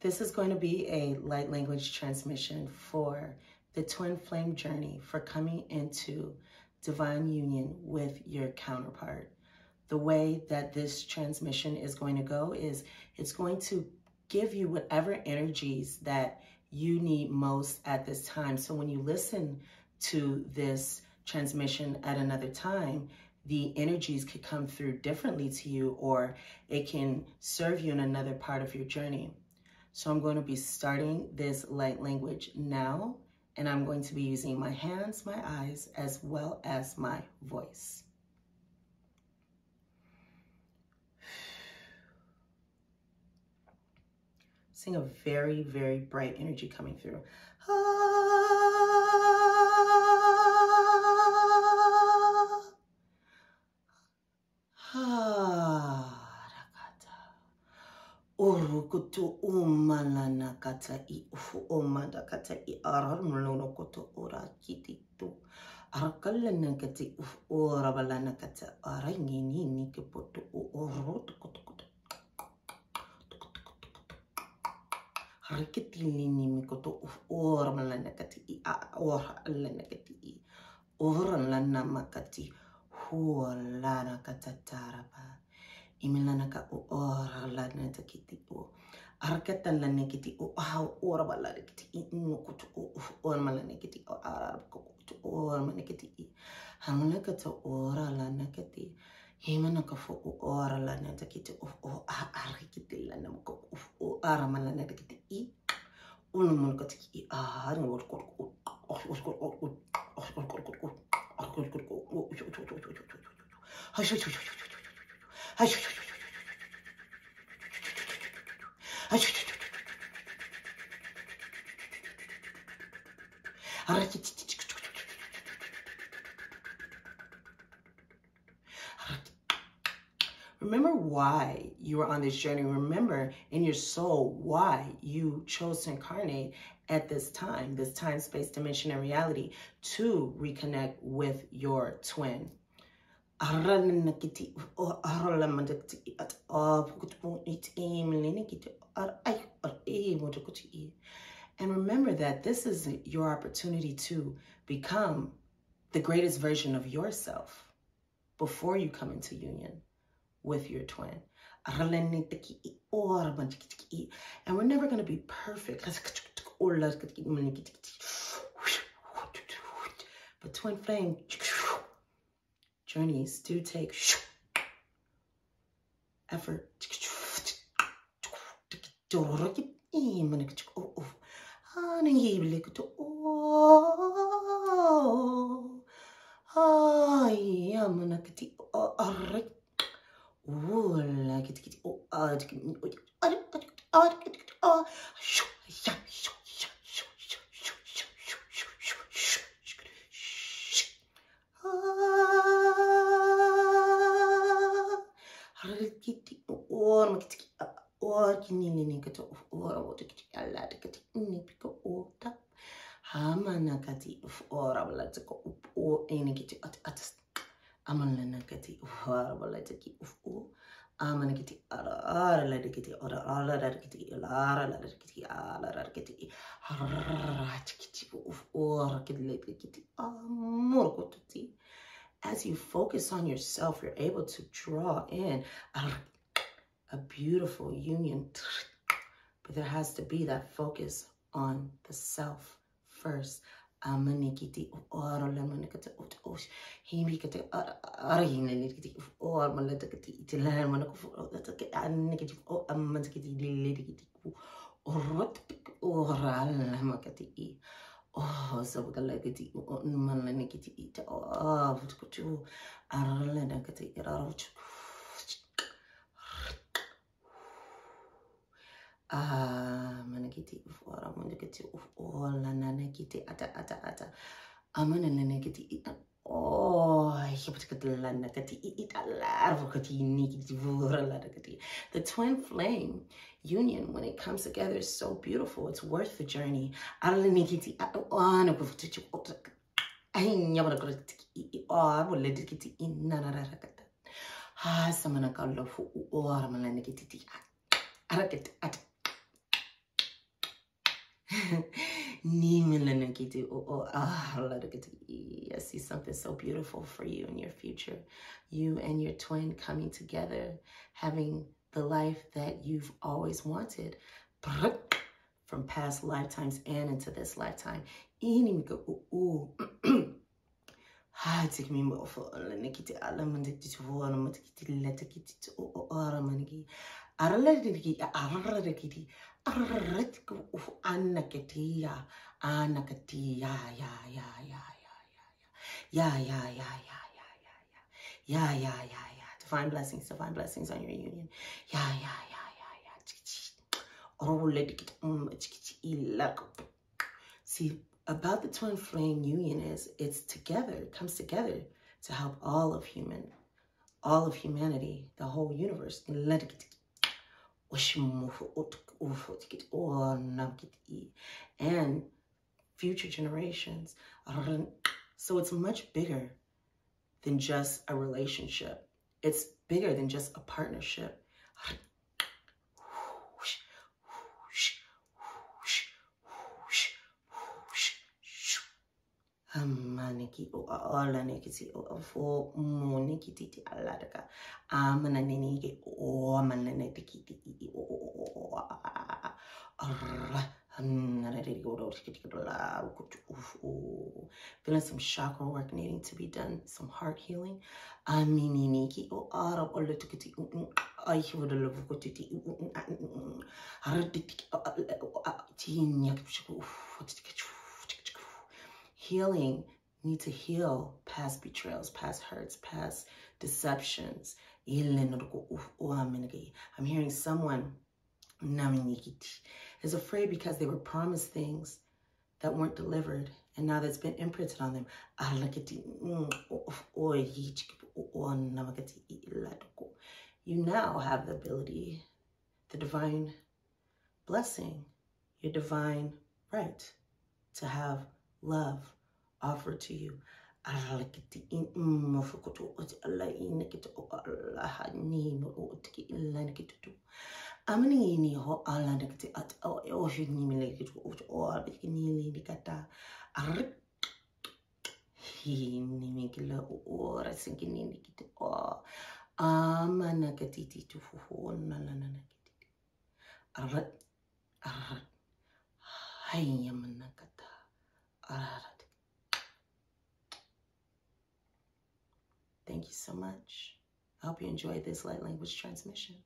This is going to be a light language transmission for the twin flame journey for coming into divine union with your counterpart. The way that this transmission is going to go is it's going to give you whatever energies that you need most at this time. So when you listen to this transmission at another time, the energies could come through differently to you or it can serve you in another part of your journey. So I'm going to be starting this light language now, and I'm going to be using my hands, my eyes, as well as my voice. Seeing a very, very bright energy coming through. Ah. Urukutu umalana kata i ufu umanda kata i arar mlono koto ora kiti tu. Arakalana kata i ufu ora balana kata arangi ni ni ke poto u oroto koto koto. Harikiti ni ni mi koto ufu ora balana kata i a ora alana kata i. Ora lana makati huwa lana kata tarapa. Imilana ka o ora la na ta o o ora i to o ora o ara ko ora ma ne kiti i ka to ora ka fo o ora ta o o ara ko o ara ta i ka i ara o ko Remember why you are on this journey. Remember in your soul why you chose to incarnate at this time, this time, space, dimension, and reality to reconnect with your twin. And remember that this is your opportunity to become the greatest version of yourself before you come into union with your twin. And we're never going to be perfect. But twin flame journeys do take effort. harkiti or makiti or kini nini kato or wote kiti alla kiti ni piko ota hamana kati or abla tiko up o ene kiti at at amala nakati or abla tiki uf o amana kiti ara ara la kiti ora ara la kiti ara la kiti ara la kiti harra kiti uf or kiti kiti amor koti as you focus on yourself, you're able to draw in a, a, beautiful union. But there has to be that focus on the self first sabagalagati malanagati ita avutkutu aralanagati iraruchu managati atta, atta. ufola nanagati ata ata ata amananagati eat. Oh, the twin flame union, when it comes together, is so beautiful. It's worth the journey. Ah, Ah, I see something so beautiful for you in your future. You and your twin coming together, having the life that you've always wanted. From past lifetimes and into this lifetime. O ketia anna ketia ya ya ya ya ya ya ya ya ya ya ya ya ya ya ya ya divine blessings divine blessings on your union la diki um tikiti ila see about the twin flame union is it's together, it comes together to help all of human, all of humanity, the whole universe. And future generations. So it's much bigger than just a relationship. It's bigger than just a partnership. Amaniki o ala nekiti o fo mo nikiti ti ala daga amana nini ke o amana ne tikiti o o ara Feeling some chakra work needing to be done, some heart healing. Amininiki o ara o le tikiti ai hiwa de levu ko titi ara titi tinya healing, need to heal past betrayals, past hurts, past deceptions. Oh, I'm hearing someone is afraid because they were promised things that weren't delivered and now that's been imprinted on them. You now have the ability, the divine blessing, your divine right to have love Offer to you. amini ni ho ala o o ar ni o o. Ar ar hope you enjoyed this light language transmission.